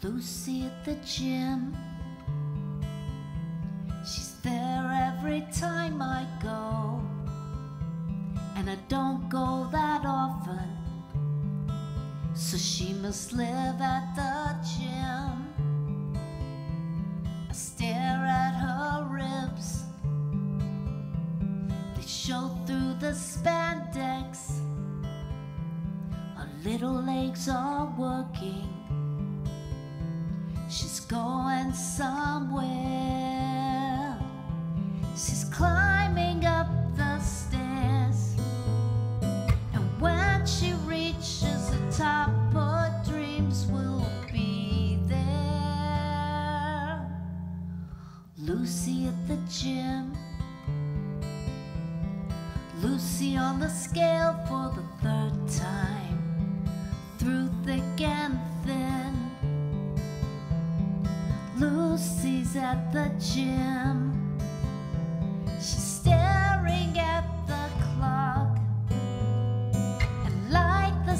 Lucy at the gym. She's there every time I go, and I don't go that often, so she must live at the gym. I stare at her ribs, they show through the spandex. Her little legs are working. She's going somewhere. She's climbing up the stairs. And when she reaches the top, her dreams will be there. Lucy at the gym. Lucy on the scale for the third Lucy's at the gym. She's staring at the clock. And like the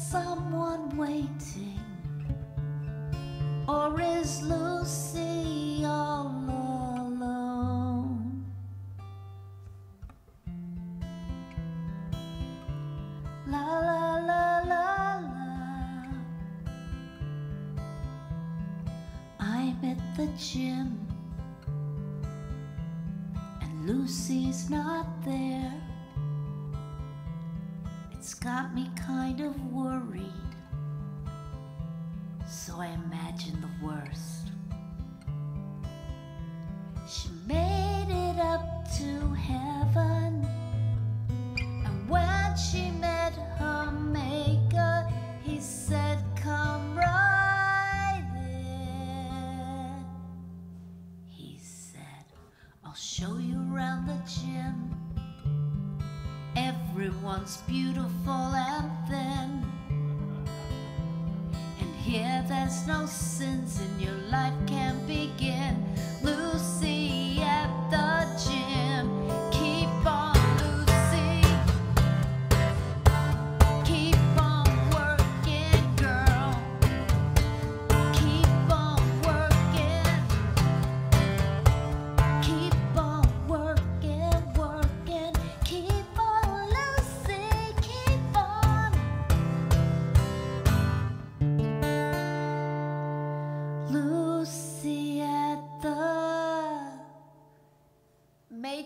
someone waiting? Or is Lucy all alone? La la la la la. I'm at the gym, and Lucy's not there. It's got me kind of worried, so I imagine the worst. She made it up to heaven. And when she met her maker, he said, Come right in. He said, I'll show you around the gym. Everyone's beautiful and thin. And here there's no sins in your life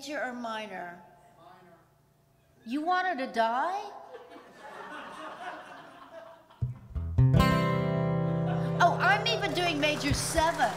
major or minor? You want her to die? Oh, I'm even doing major seven.